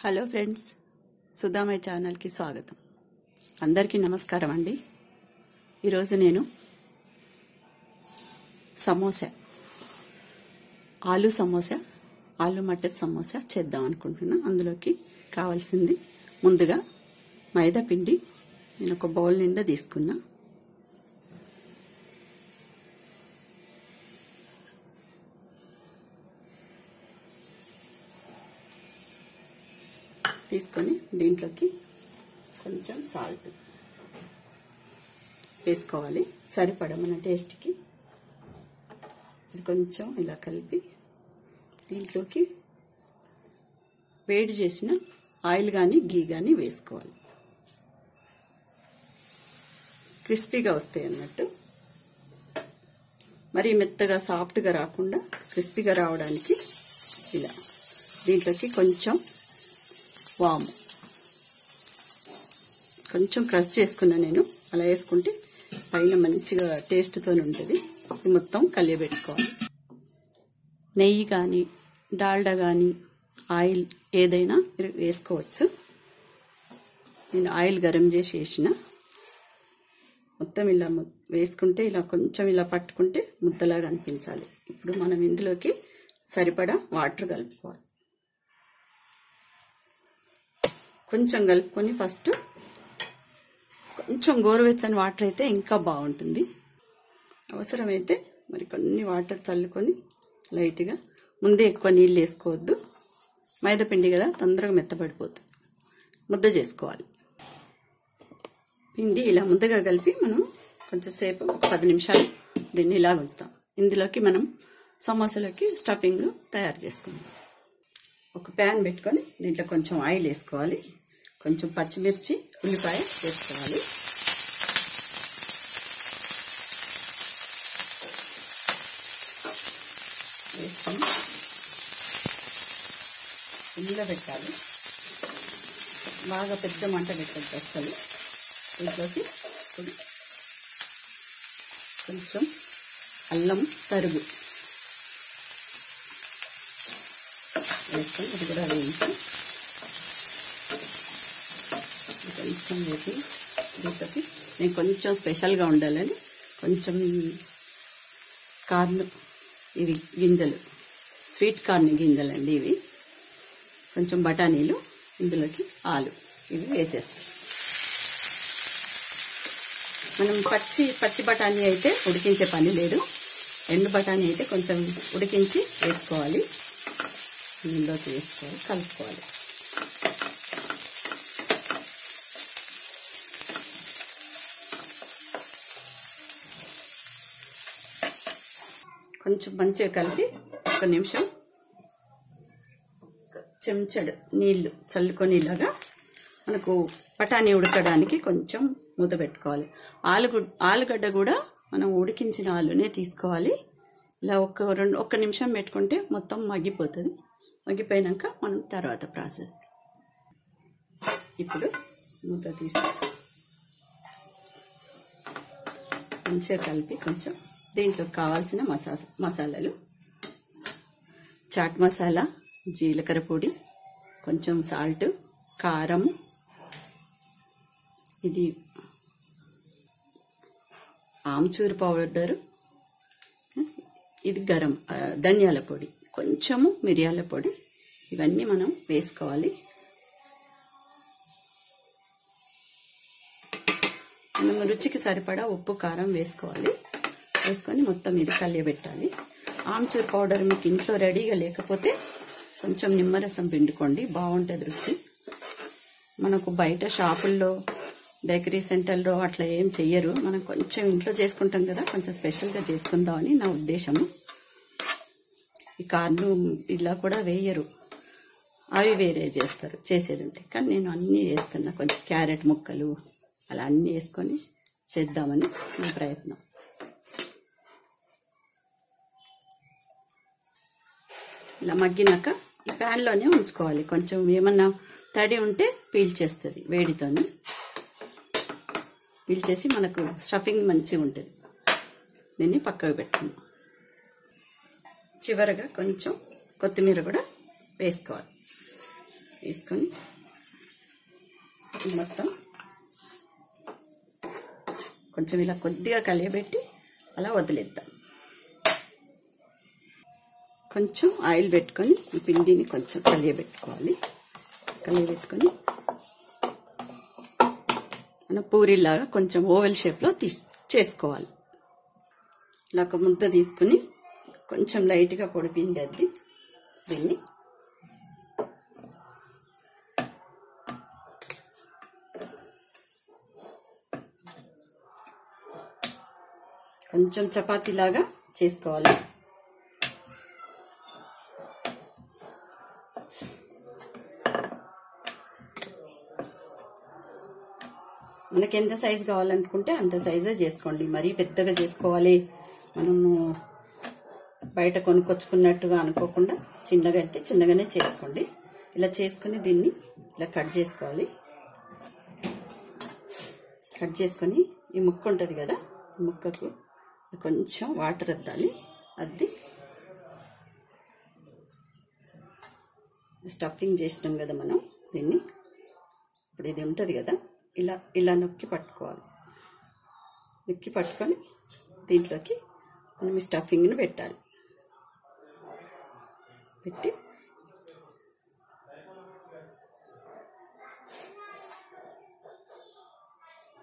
Hello friends Sudhamayya ఛానల్కి స్వాగతం. అందరికీ నమస్కారం అండి. ఈరోజు నేను సమోసా ఆలు సమోసా ఆలు మటర్ సమోసా చేద్దాం అనుకుంటున్నా. అందులోకి కావాల్సింది ముందుగా మైదా పిండి. నేను ఒక బౌల్ నిండా తీసుకున్నా. తీసుకొని దీంట్లోకి కొంచెం సాల్ట్ వేసుకోవాలి. సరిపడ మన టేస్ట్కి ఇది కొంచెం ఇలా కలిపి దీంట్లోకి వేడి చేసిన ఆయిల్ కానీ గీ కానీ వేసుకోవాలి. క్రిస్పీగా వస్తాయి అన్నట్టు. మరీ మెత్తగా సాఫ్ట్గా రాకుండా క్రిస్పీగా రావడానికి ఇలా దీంట్లోకి కొంచెం వాము. కొంచెం క్రష్ చేసుకున్నా నేను. అలా వేసుకుంటే పైన మంచిగా టేస్ట్తో ఉంటుంది. మొత్తం కలియబెట్టుకోవాలి. నెయ్యి కానీ డాల్డా కానీ ఆయిల్ ఏదైనా మీరు వేసుకోవచ్చు. నేను ఆయిల్ గరం చేసి వేసిన. మొత్తం ఇలా వేసుకుంటే ఇలా కొంచెం ఇలా పట్టుకుంటే ముద్దలాగా అనిపించాలి. ఇప్పుడు మనం ఇందులోకి సరిపడా వాటర్ కలుపుకోవాలి. కొంచెం కలుపుకొని ఫస్ట్ కొంచెం గోరువెచ్చని వాటర్ అయితే ఇంకా బాగుంటుంది. అవసరమైతే మరి కొన్ని వాటర్ చల్లుకొని లైట్గా ముందే ఎక్కువ నీళ్ళు వేసుకోవద్దు. మైదాపిండి కదా తొందరగా మెత్తబడిపోతుంది ముద్ద చేసుకోవాలి. పిండి ఇలా ముద్దగా కలిపి మనం కొంచెంసేపు ఒక పది నిమిషాలు దీన్ని ఇలా ఉంచుతాం. ఇందులోకి మనం సమోసాలకి స్టఫింగ్ తయారు చేసుకుందాం. ఒక ప్యాన్ పెట్టుకొని దీంట్లో కొంచెం ఆయిల్ వేసుకోవాలి. కొంచెం పచ్చిమిర్చి ఉల్లిపాయ వేసుకోవాలి. వేసుకొని ఇందులో పెట్టాలి. బాగా పెద్ద మంట పెట్టాలి అసలు దీంట్లోకి కొంచెం అల్లం తరుగు వేసుకొని ఇది కూడా వేయించి కొంచెం వేసి దీంట్లోకి నేను కొంచెం స్పెషల్గా ఉండాలని కొంచెం ఈ కార్న్ ఇవి గింజలు స్వీట్ కార్న్ గింజలు అండి ఇవి. కొంచెం బఠానీలు ఇందులోకి ఆలు ఇవి వేసేస్తాం. మనం పచ్చి పచ్చి బఠానీ అయితే ఉడికించే పని లేదు. ఎండు బఠానీ అయితే కొంచెం ఉడికించి వేసుకోవాలి. దీనిలోకి వేసుకొని కలుపుకోవాలి. కొంచెం మంచిగా కలిపి ఒక నిమిషం చెంచడు నీళ్ళు చల్లుకొనేలాగా మనకు పటానీ ఉడకడానికి కొంచెం మూత పెట్టుకోవాలి. ఆలుగు ఆలుగడ్డ కూడా మనం ఉడికించిన ఆలునే తీసుకోవాలి. ఇలా ఒక రెండు ఒక్క నిమిషం పెట్టుకుంటే మొత్తం మగ్గిపోతుంది. మగ్గిపోయినాక మనం తర్వాత ప్రాసెస్ ఇప్పుడు మూత తీసి మంచిగా కలిపి కొంచెం దీంట్లో కావాల్సిన మసా మసాలాలు చాట్ మసాలా జీలకర్ర పొడి కొంచెం సాల్ట్ కారం. ఇది ఆమ్చూర్ పౌడర్ ఇది గరం ధనియాల పొడి. కొంచెము మిరియాల పొడి. ఇవన్నీ మనం వేసుకోవాలి. మనం రుచికి సరిపడా ఉప్పు కారం వేసుకోవాలి. వేసుకొని మొత్తం ఇది కలియబెట్టాలి. ఆమ్చూర్ పౌడర్ మీకు ఇంట్లో రెడీగా లేకపోతే కొంచెం నిమ్మరసం పిండుకోండి. బాగుంటుంది రుచి. మనకు బయట షాపుల్లో బేకరీ సెంటర్లో అట్లా ఏం చెయ్యరు. మనం కొంచెం ఇంట్లో చేసుకుంటాం కదా కొంచెం స్పెషల్గా చేసుకుందామని నా ఉద్దేశము. ఈ కార్ను ఇలా కూడా వేయరు. అవి వేరే చేస్తారు చేసేది ఉంటాయి కానీ నేను అన్నీ వేస్తున్నా. కొంచెం క్యారెట్ ముక్కలు అలా అన్నీ వేసుకొని చేద్దామని నా ప్రయత్నం. ఇలా మగ్గినాక ఈ ప్యాన్లోనే ఉంచుకోవాలి. కొంచెం ఏమన్నా తడి ఉంటే పీల్చేస్తుంది వేడితోని. పీల్చేసి మనకు స్టఫింగ్ మంచిగా ఉంటుంది. దీన్ని పక్కకు పెట్టుకున్నాం చివరగా కొంచెం కొత్తిమీర కూడా వేసుకోవాలి. వేసుకొని మొత్తం కొంచెం ఇలా కొద్దిగా కలియబెట్టి అలా వదిలేద్దాం. కొంచెం ఆయిల్ పెట్టుకొని ఈ పిండిని కొంచెం కలియబెట్టుకోవాలి. కలియబెట్టుకొని మనం పూరిలాగా కొంచెం ఓవెల్ షేప్లో తీసు చేసుకోవాలి. ఇలా ఒక ముద్ద తీసుకుని కొంచెం లైట్గా పొడి దీన్ని కొంచెం చపాతీలాగా చేసుకోవాలి. మనకి ఎంత సైజు కావాలనుకుంటే అంత సైజే చేసుకోండి. మరీ పెద్దగా చేసుకోవాలి. మనము బయట కొనుక్కొచ్చుకున్నట్టుగా అనుకోకుండా చిన్నగా అయితే చిన్నగానే చేసుకోండి. ఇలా చేసుకుని దీన్ని ఇలా కట్ చేసుకోవాలి. కట్ చేసుకొని ఈ ముక్క ఉంటుంది కదా ఈ ముక్కకు కొంచెం వాటర్ అద్దాలి. అద్ది స్టఫింగ్ చేసినాం కదా మనం దీన్ని. ఇప్పుడు ఇది ఉంటుంది కదా ఇలా ఇలా నొక్కి పట్టుకోవాలి. నొక్కి పట్టుకొని దీంట్లోకి మనం ఈ స్టఫింగ్ని పెట్టాలి. పెట్టి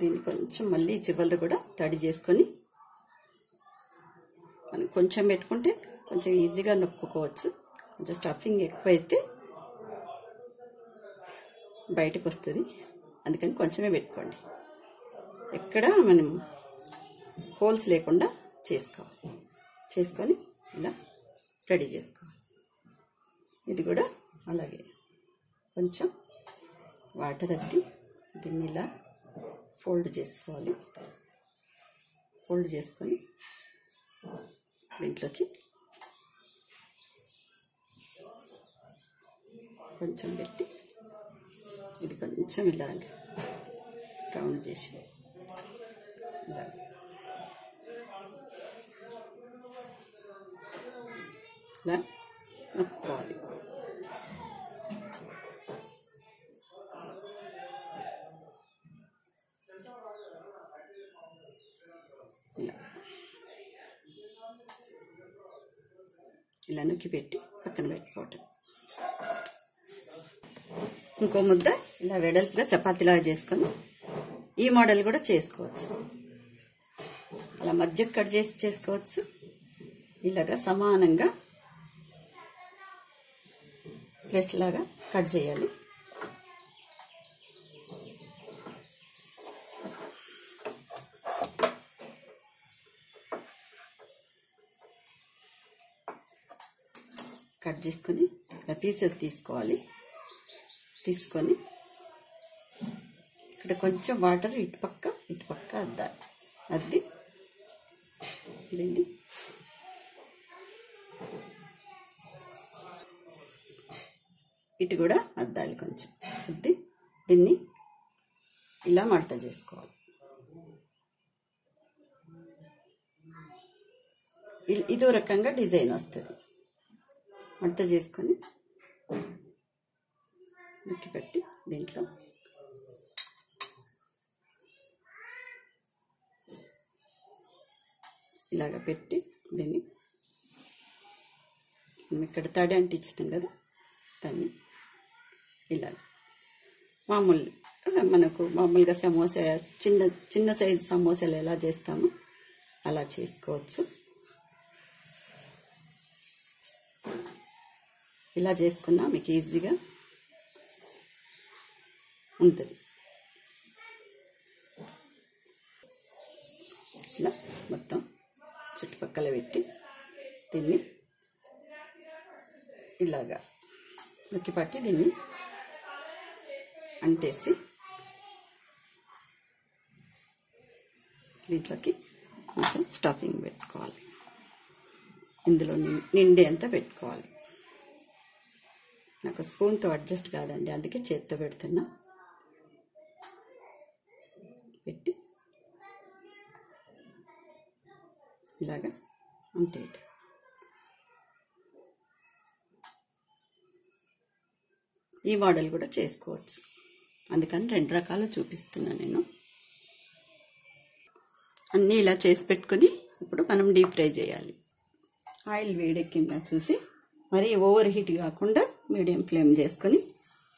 దీన్ని కొంచెం మళ్ళీ చివరి కూడా తడి చేసుకొని మనం కొంచెం పెట్టుకుంటే కొంచెం ఈజీగా నొక్కుకోవచ్చు కొంచెం స్టఫింగ్ ఎక్కువైతే బయటకు వస్తుంది. అందుకని కొంచెమే పెట్టుకోండి. ఎక్కడ మనం హోల్స్ లేకుండా చేసుకోవాలి. చేసుకొని ఇలా రెడీ చేసుకోవాలి. ఇది కూడా అలాగే. కొంచెం వాటర్ అద్ది దీన్ని ఇలా ఫోల్డ్ చేసుకోవాలి. ఫోల్డ్ చేసుకొని దీంట్లోకి కొంచెం పెట్టి ఇది కొంచెం ఇలా రౌండ్ చేసి ఇలా ఇలా నొక్కుకోవాలి ఇలా నొక్కి పెట్టి పక్కన పెట్టుకోవటం. ఇంకో ముద్ద ఇలా వెడల్పుగా చపాతీలాగా చేసుకొని ఈ మోడల్ కూడా చేసుకోవచ్చు. అలా మధ్య కట్ చేసి చేసుకోవచ్చు. ఇలాగా సమానంగా ప్లస్ లాగా కట్ చేయాలి. కట్ చేసుకొని ఇలా పీసెస్ తీసుకోవాలి. తీసుకొని ఇక్కడ కొంచెం వాటర్ ఇటు పక్క ఇటు పక్క అద్దాలి. అద్ది. దీన్ని ఇటు కూడా అద్దాలి కొంచెం. అద్ది. దీన్ని ఇలా మడత చేసుకోవాలి. ఇదో రకంగా డిజైన్ వస్తుంది. మడత చేసుకొని నొక్కి పెట్టి దీంట్లో ఇలాగ పెట్టి దీన్ని మనం ఇక్కడ తడి అంటించినాం కదా దాన్ని ఇలా మామూలు మనకు మామూలుగా సమోసా చిన్న చిన్న సైజు సమోసాలు ఎలా చేస్తామో అలా చేసుకోవచ్చు. ఇలా చేసుకున్నా మీకు ఈజీగా ఉంటుంది. ఇలా మొత్తం చుట్టుపక్కల పెట్టి దీన్ని ఇలాగా నొక్కి పట్టి దీన్ని అంటేసి దీంట్లోకి కొంచెం స్టఫింగ్ పెట్టుకోవాలి. ఇందులో నిం- నిండే అంతా పెట్టుకోవాలి. నాకు స్పూన్తో అడ్జస్ట్ కాదండి అందుకే చేత్తో పెడుతున్నా. పెట్టి ఇలాగా అంటే ఈ మోడల్ కూడా చేసుకోవచ్చు. అందుకని రెండు రకాలు చూపిస్తున్నాను నేను. అన్నీ ఇలా చేసి పెట్టుకుని ఇప్పుడు మనం డీప్ ఫ్రై చేయాలి. ఆయిల్ వేడెక్కిందా చూసి మరి ఓవర్ హీట్ కాకుండా మీడియం ఫ్లేమ్ చేసుకొని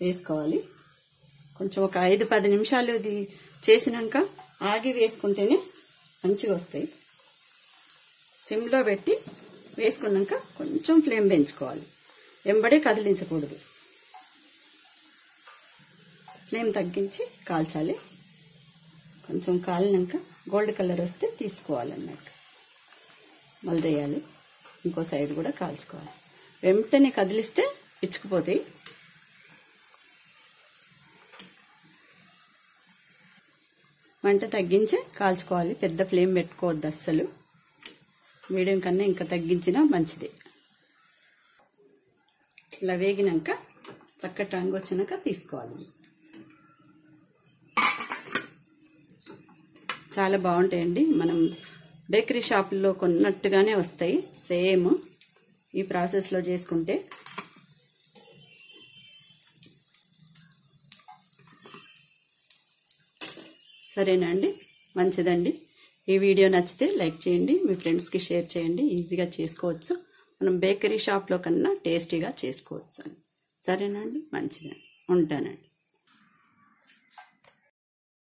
వేసుకోవాలి. కొంచెం ఒక ఐదు పది నిమిషాలు ఇది చేసినాక ఆగి వేసుకుంటేనే మంచిగా వస్తాయి. సిమ్లో పెట్టి వేసుకున్నాక కొంచెం ఫ్లేమ్ పెంచుకోవాలి. వెంబడే కదిలించకూడదు. ఫ్లేమ్ తగ్గించి కాల్చాలి. కొంచెం కాలినాక గోల్డ్ కలర్ వస్తే తీసుకోవాలన్నట్టు. మళ్ళీ వేయాలి ఇంకో సైడ్ కూడా కాల్చుకోవాలి. వెంటనే కదిలిస్తే ఇచ్చుకుపోతాయి మంట తగ్గించే కాల్చుకోవాలి. పెద్ద ఫ్లేమ్ పెట్టుకోవద్దు అస్సలు. మీడియం కన్నా ఇంకా తగ్గించినా మంచిది. ఇలా వేగినాక చక్కటి రంగు వచ్చినాక తీసుకోవాలి. చాలా బాగుంటాయండి. మనం బేకరీ షాపుల్లో కొన్నట్టుగానే వస్తాయి. సేమ్ ఈ ప్రాసెస్లో చేసుకుంటే సరేనా అండి మంచిదండి. ఈ వీడియో నచ్చితే లైక్ చేయండి మీ ఫ్రెండ్స్కి షేర్ చేయండి ఈజీగా చేసుకోవచ్చు. మనం బేకరీ షాప్లో కన్నా టేస్టీగా చేసుకోవచ్చు అని. సరేనా అండి మంచిదండి. ఉంటానండి.